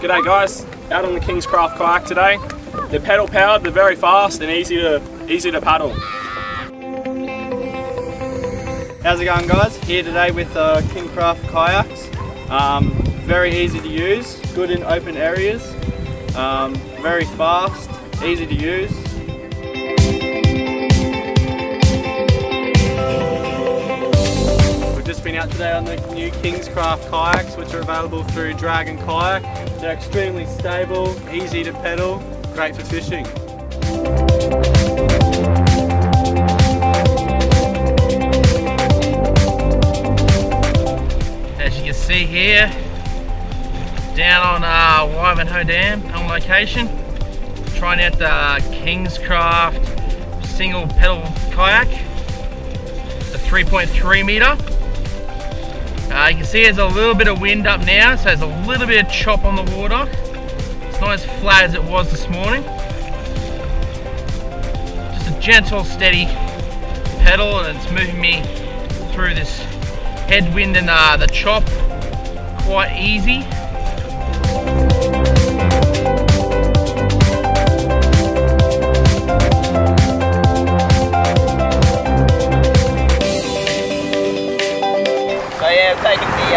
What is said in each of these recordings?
G'day guys, out on the Kings Kraft kayak today. They're pedal powered, they're very fast and easy to easy to paddle. How's it going guys? Here today with uh, Kingcraft kayaks. Um, very easy to use, good in open areas, um, very fast, easy to use. Been out today on the new Kings Kraft kayaks which are available through Dragon Kayak. They're extremely stable, easy to pedal, great for fishing. As you can see here, down on uh, Dam on location, trying out the Kings Kraft single pedal kayak, the 3.3 meter. Uh, you can see there's a little bit of wind up now, so there's a little bit of chop on the water. It's not as flat as it was this morning. Just a gentle, steady pedal, and it's moving me through this headwind and uh, the chop quite easy.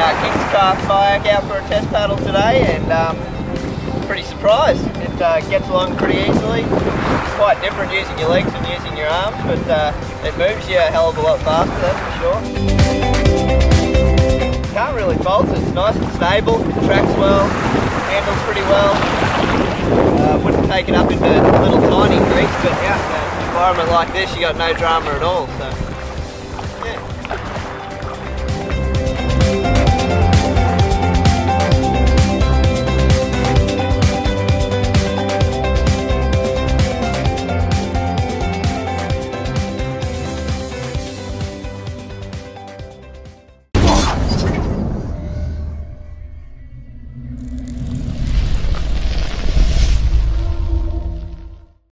Uh, Kings Kraft kayak out for a test paddle today and um, pretty surprised. It uh, gets along pretty easily. It's quite different using your legs than using your arms, but uh, it moves you a hell of a lot faster, that's for sure. Can't really fault it, it's nice and stable, tracks well, handles pretty well. Uh, wouldn't take it up into little tiny creeks, but yeah, in an environment like this you got no drama at all. So.